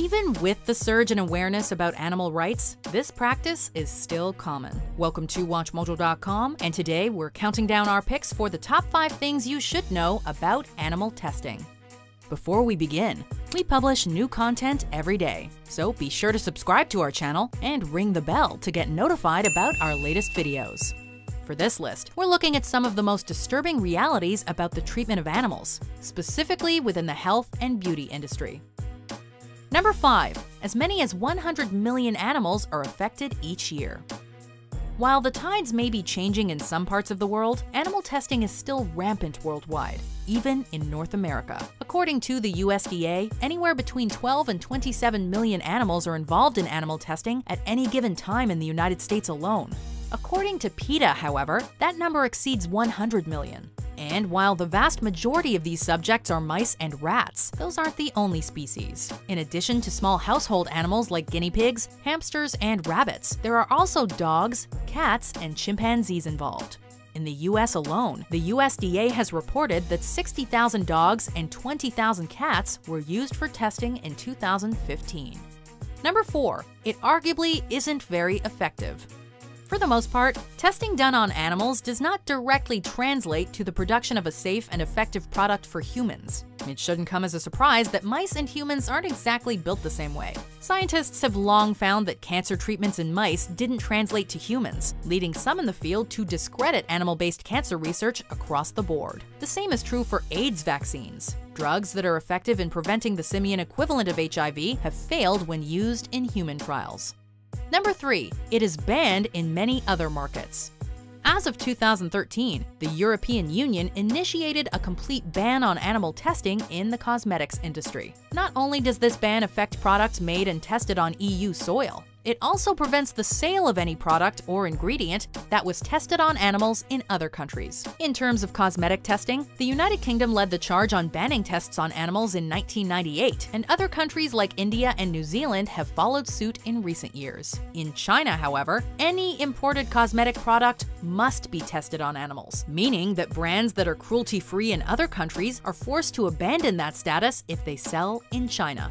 Even with the surge in awareness about animal rights, this practice is still common. Welcome to WatchMojo.com, and today we're counting down our picks for the top 5 things you should know about animal testing. Before we begin, we publish new content every day, so be sure to subscribe to our channel and ring the bell to get notified about our latest videos. For this list, we're looking at some of the most disturbing realities about the treatment of animals, specifically within the health and beauty industry. Number 5. As many as 100 million animals are affected each year. While the tides may be changing in some parts of the world, animal testing is still rampant worldwide, even in North America. According to the USDA, anywhere between 12 and 27 million animals are involved in animal testing at any given time in the United States alone. According to PETA, however, that number exceeds 100 million. And while the vast majority of these subjects are mice and rats, those aren't the only species. In addition to small household animals like guinea pigs, hamsters, and rabbits, there are also dogs, cats, and chimpanzees involved. In the US alone, the USDA has reported that 60,000 dogs and 20,000 cats were used for testing in 2015. Number 4. It arguably isn't very effective. For the most part, testing done on animals does not directly translate to the production of a safe and effective product for humans. It shouldn't come as a surprise that mice and humans aren't exactly built the same way. Scientists have long found that cancer treatments in mice didn't translate to humans, leading some in the field to discredit animal-based cancer research across the board. The same is true for AIDS vaccines. Drugs that are effective in preventing the simian equivalent of HIV have failed when used in human trials. Number 3. It is banned in many other markets. As of 2013, the European Union initiated a complete ban on animal testing in the cosmetics industry. Not only does this ban affect products made and tested on EU soil, it also prevents the sale of any product or ingredient that was tested on animals in other countries. In terms of cosmetic testing, the United Kingdom led the charge on banning tests on animals in 1998, and other countries like India and New Zealand have followed suit in recent years. In China, however, any imported cosmetic product must be tested on animals, meaning that brands that are cruelty-free in other countries are forced to abandon that status if they sell in China.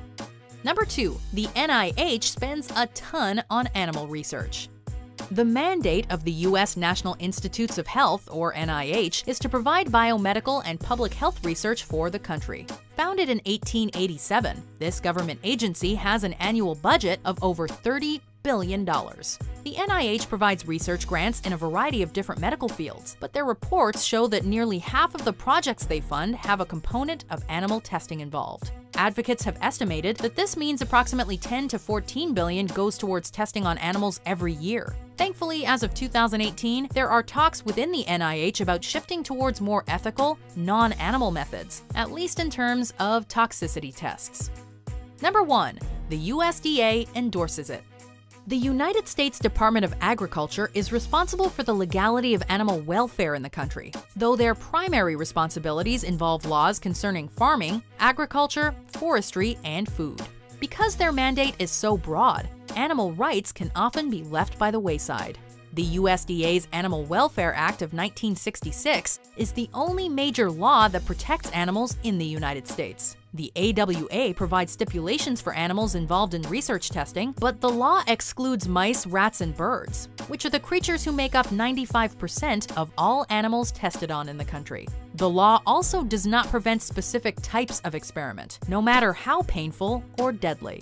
Number 2. The NIH spends a ton on animal research. The mandate of the U.S. National Institutes of Health, or NIH, is to provide biomedical and public health research for the country. Founded in 1887, this government agency has an annual budget of over $30 billion. The NIH provides research grants in a variety of different medical fields, but their reports show that nearly half of the projects they fund have a component of animal testing involved. Advocates have estimated that this means approximately 10 to 14 billion goes towards testing on animals every year. Thankfully, as of 2018, there are talks within the NIH about shifting towards more ethical, non-animal methods, at least in terms of toxicity tests. Number 1. The USDA endorses it. The United States Department of Agriculture is responsible for the legality of animal welfare in the country, though their primary responsibilities involve laws concerning farming, agriculture, forestry, and food. Because their mandate is so broad, animal rights can often be left by the wayside. The USDA's Animal Welfare Act of 1966 is the only major law that protects animals in the United States. The AWA provides stipulations for animals involved in research testing, but the law excludes mice, rats, and birds, which are the creatures who make up 95% of all animals tested on in the country. The law also does not prevent specific types of experiment, no matter how painful or deadly.